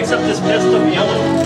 picks up this pistol of yellow.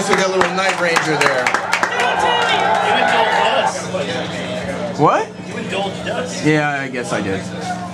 nice with a little Night Ranger there. You indulged us. What? You indulged us. Yeah, I guess I did.